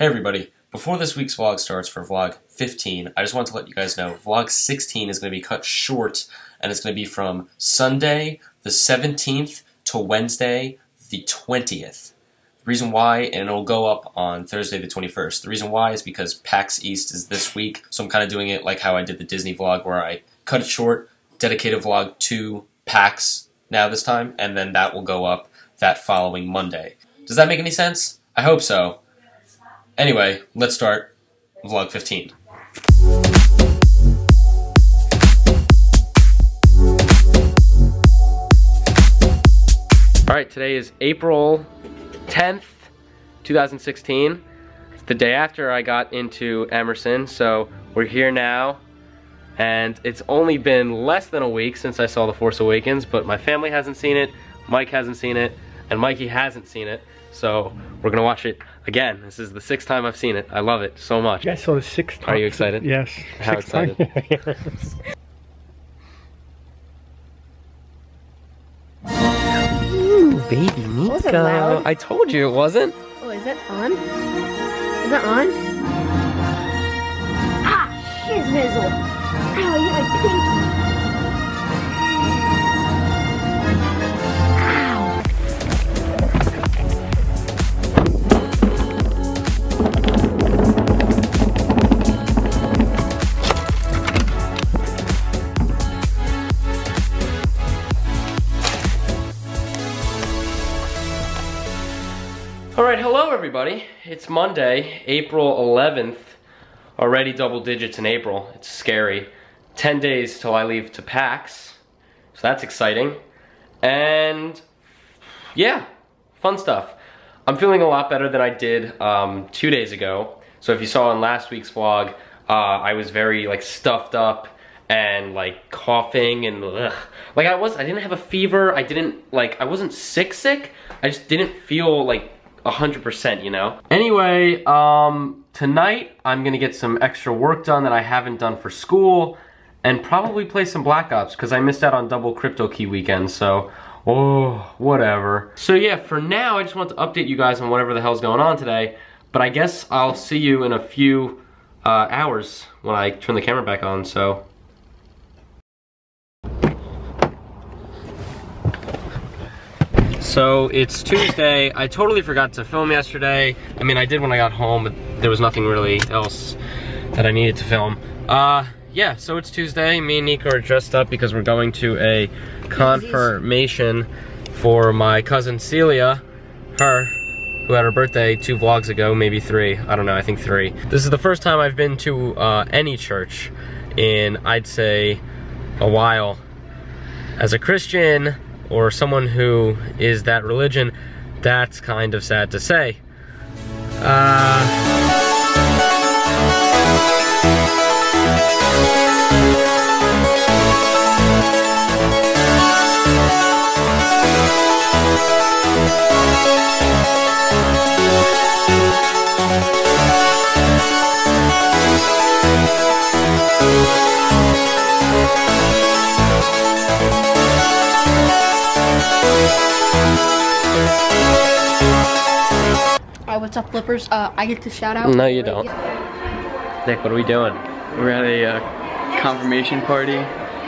Hey everybody, before this week's vlog starts for vlog 15, I just want to let you guys know vlog 16 is going to be cut short and it's going to be from Sunday the 17th to Wednesday the 20th. The reason why, and it'll go up on Thursday the 21st, the reason why is because PAX East is this week, so I'm kind of doing it like how I did the Disney vlog where I cut it short, dedicate a vlog to PAX now this time, and then that will go up that following Monday. Does that make any sense? I hope so. Anyway, let's start vlog 15. All right, today is April 10th, 2016. It's the day after I got into Emerson, so we're here now. And it's only been less than a week since I saw The Force Awakens, but my family hasn't seen it, Mike hasn't seen it, and Mikey hasn't seen it. So we're gonna watch it again. This is the sixth time I've seen it. I love it so much. I saw the sixth time. Are you excited? Yes. How Sixth time. excited? Ooh, baby Nico. Was it loud? I told you it wasn't. Oh, is it on? Is it on? Ah, shizmizzle. Ow, you my pinky. It's Monday, April 11th. Already double digits in April. It's scary. 10 days till I leave to PAX. So that's exciting. And yeah, fun stuff. I'm feeling a lot better than I did um, two days ago. So if you saw in last week's vlog, uh, I was very like stuffed up and like coughing and ugh. like I was I didn't have a fever I didn't like I wasn't sick sick I just didn't feel like 100% you know? Anyway um tonight I'm gonna get some extra work done that I haven't done for school and probably play some Black Ops because I missed out on double crypto key weekend so oh whatever. So yeah for now I just want to update you guys on whatever the hell's going on today but I guess I'll see you in a few uh, hours when I turn the camera back on so So it's Tuesday. I totally forgot to film yesterday. I mean, I did when I got home, but there was nothing really else that I needed to film. Uh, yeah, so it's Tuesday. Me and Nico are dressed up because we're going to a confirmation for my cousin Celia, her, who had her birthday two vlogs ago, maybe three. I don't know, I think three. This is the first time I've been to uh, any church in, I'd say, a while. As a Christian, or someone who is that religion, that's kind of sad to say. Uh, what's up, flippers? Uh, I get to shout out. No, you don't. Nick, what are we doing? We're at a uh, confirmation party,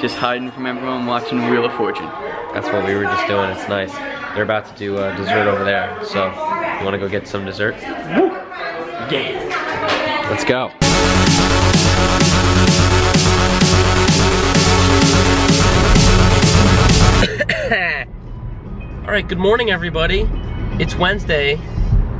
just hiding from everyone, watching Wheel of Fortune. That's what we were just doing. It's nice. They're about to do uh, dessert over there. So, you want to go get some dessert? Yeah. Let's go. All right, good morning, everybody. It's Wednesday,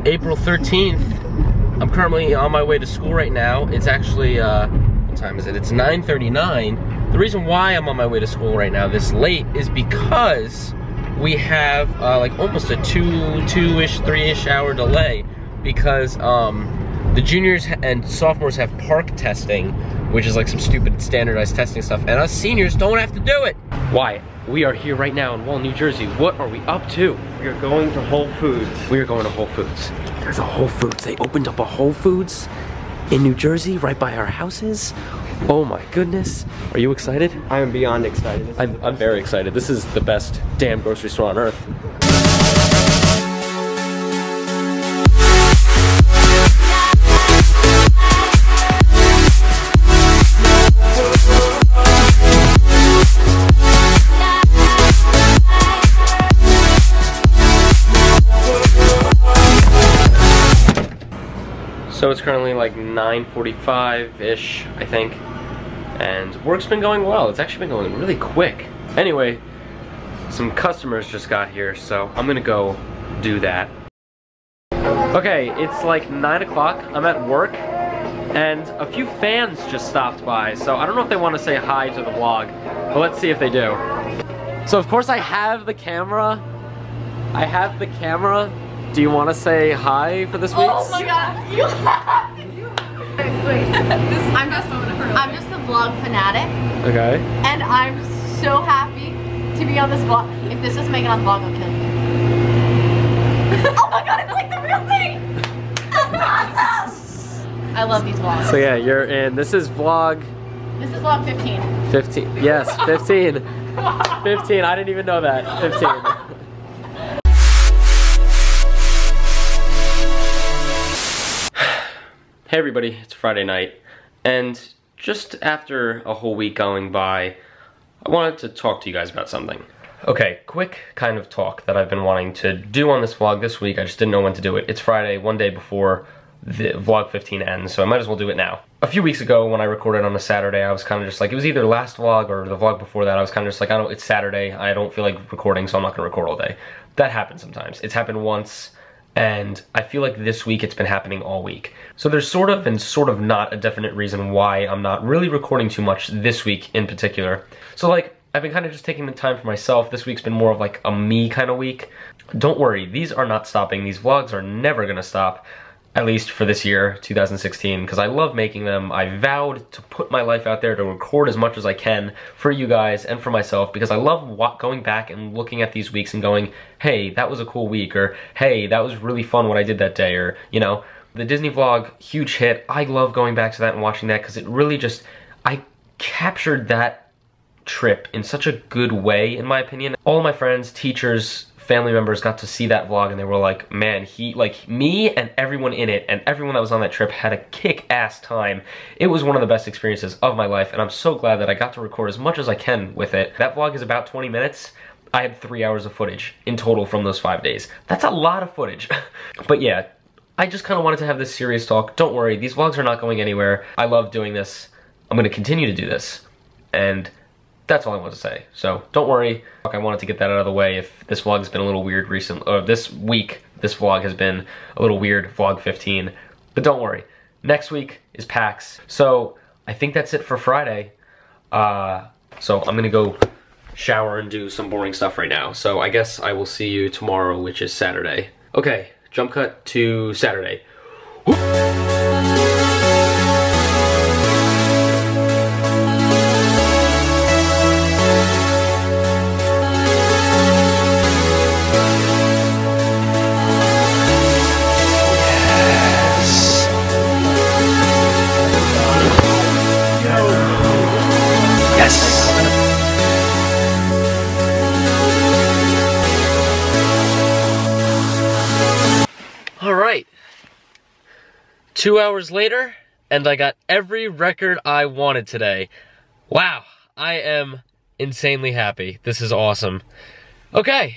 April 13th. I'm currently on my way to school right now. It's actually, uh, what time is it? It's 9.39. The reason why I'm on my way to school right now this late is because we have uh, like almost a two, two-ish, three-ish hour delay because um, the juniors and sophomores have PARCC testing, which is like some stupid standardized testing stuff, and us seniors don't have to do it. Why? We are here right now in Wall, New Jersey. What are we up to? We are going to Whole Foods. We are going to Whole Foods. There's a Whole Foods. They opened up a Whole Foods in New Jersey right by our houses. Oh my goodness. Are you excited? I am beyond excited. I'm, I'm very excited. This is the best damn grocery store on earth. It's currently like 9.45-ish, I think. And work's been going well. It's actually been going really quick. Anyway, some customers just got here, so I'm gonna go do that. Okay, it's like 9 o'clock. I'm at work, and a few fans just stopped by, so I don't know if they want to say hi to the vlog, but let's see if they do. So of course I have the camera. I have the camera. Do you want to say hi for this week? Oh my god, you have to do Wait, wait. I'm just I'm just a vlog fanatic, Okay. and I'm so happy to be on this vlog. If this doesn't make it on the vlog, I'll kill you. oh my god, it's like the real thing! I love these vlogs. So yeah, you're in. This is vlog This is vlog 15. 15. Yes, 15. 15. I didn't even know that. 15. Hey everybody, it's Friday night, and just after a whole week going by, I wanted to talk to you guys about something. Okay, quick kind of talk that I've been wanting to do on this vlog this week, I just didn't know when to do it. It's Friday, one day before the vlog 15 ends, so I might as well do it now. A few weeks ago when I recorded on a Saturday, I was kind of just like, it was either last vlog or the vlog before that, I was kind of just like, I don't, it's Saturday, I don't feel like recording, so I'm not gonna record all day. That happens sometimes. It's happened once, and I feel like this week it's been happening all week. So there's sort of and sort of not a definite reason why I'm not really recording too much this week in particular. So like, I've been kind of just taking the time for myself. This week's been more of like a me kind of week. Don't worry, these are not stopping. These vlogs are never gonna stop at least for this year, 2016, because I love making them. I vowed to put my life out there to record as much as I can for you guys and for myself because I love going back and looking at these weeks and going, hey, that was a cool week, or hey, that was really fun what I did that day, or, you know, the Disney vlog, huge hit. I love going back to that and watching that because it really just, I captured that trip in such a good way, in my opinion. All my friends, teachers, family members got to see that vlog and they were like, man, he, like, me and everyone in it and everyone that was on that trip had a kick-ass time. It was one of the best experiences of my life and I'm so glad that I got to record as much as I can with it. That vlog is about 20 minutes. I had three hours of footage in total from those five days. That's a lot of footage. but yeah, I just kind of wanted to have this serious talk. Don't worry, these vlogs are not going anywhere. I love doing this. I'm gonna continue to do this. And that's all I want to say. So don't worry. I wanted to get that out of the way if this vlog has been a little weird recently, or this week, this vlog has been a little weird, vlog 15. But don't worry. Next week is PAX. So I think that's it for Friday. Uh, so I'm gonna go shower and do some boring stuff right now. So I guess I will see you tomorrow, which is Saturday. Okay, jump cut to Saturday. Yes! Two hours later, and I got every record I wanted today. Wow, I am insanely happy. This is awesome. Okay,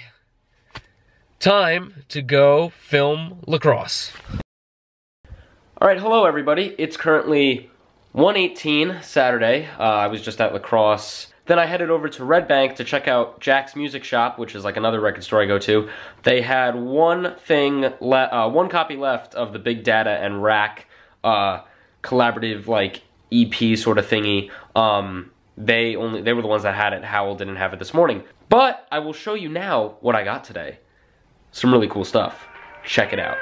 time to go film lacrosse. All right, hello everybody. It's currently 118 Saturday. Uh, I was just at lacrosse. Then I headed over to Red Bank to check out Jack's Music Shop, which is like another record store I go to. They had one thing, uh, one copy left of the Big Data and Rack uh, collaborative like EP sort of thingy. Um, they only they were the ones that had it. Howell didn't have it this morning. But I will show you now what I got today. Some really cool stuff. Check it out.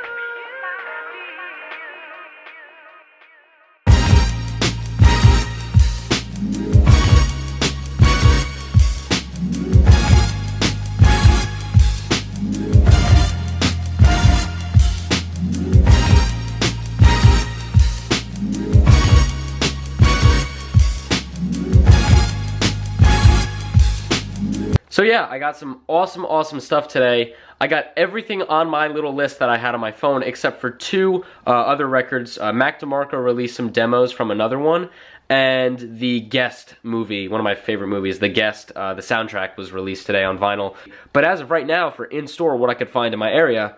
So yeah, I got some awesome, awesome stuff today. I got everything on my little list that I had on my phone except for two uh, other records. Uh, Mac DeMarco released some demos from another one, and the Guest movie, one of my favorite movies, The Guest, uh, the soundtrack was released today on vinyl. But as of right now, for in-store, what I could find in my area,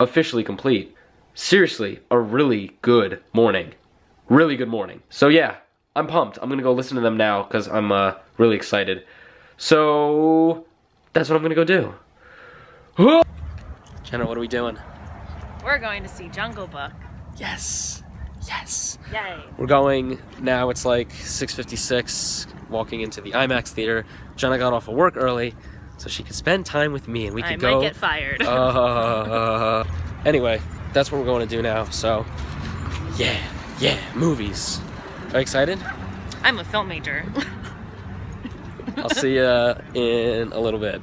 officially complete. seriously, a really good morning. Really good morning. So yeah, I'm pumped. I'm gonna go listen to them now because I'm uh, really excited. So that's what I'm gonna go do. Jena, what are we doing? We're going to see Jungle Book. Yes. Yes. Yay. We're going now. It's like 6:56. Walking into the IMAX theater. Jena got off of work early, so she could spend time with me, and we could I could might go. get fired. uh, anyway, that's what we're going to do now. So, yeah, yeah, movies. Are you excited? I'm a film major. I'll see you in a little bit.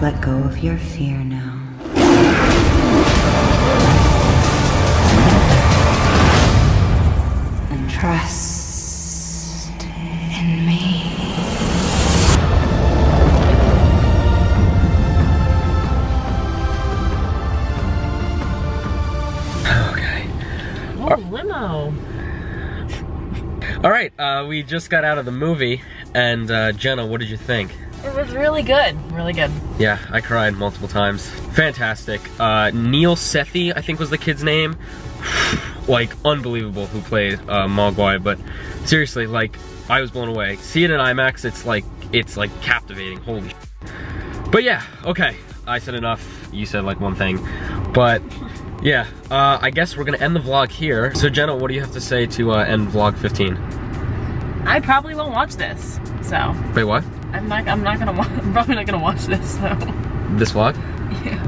Let go of your fear now. And trust All right. Uh, we just got out of the movie, and uh, Jena, what did you think? It was really good. Really good. Yeah, I cried multiple times. Fantastic. Uh, Neel Sethi, I think was the kid's name. like, unbelievable who played uh, Mowgli, but seriously, like, I was blown away. See it in IMAX, it's like, it's like captivating, holy But yeah, okay, I said enough. You said like one thing. But yeah, uh, I guess we're gonna end the vlog here. So Jena, what do you have to say to uh, end vlog 15? I probably won't watch this. So Wait, what? I'm not. I'm not gonna. wa- I'm probably not gonna watch this. So This vlog? yeah.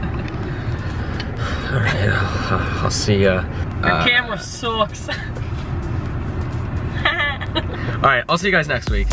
All right, I'll, I'll see ya. Your Uh, camera sucks. All right, I'll see you guys next week.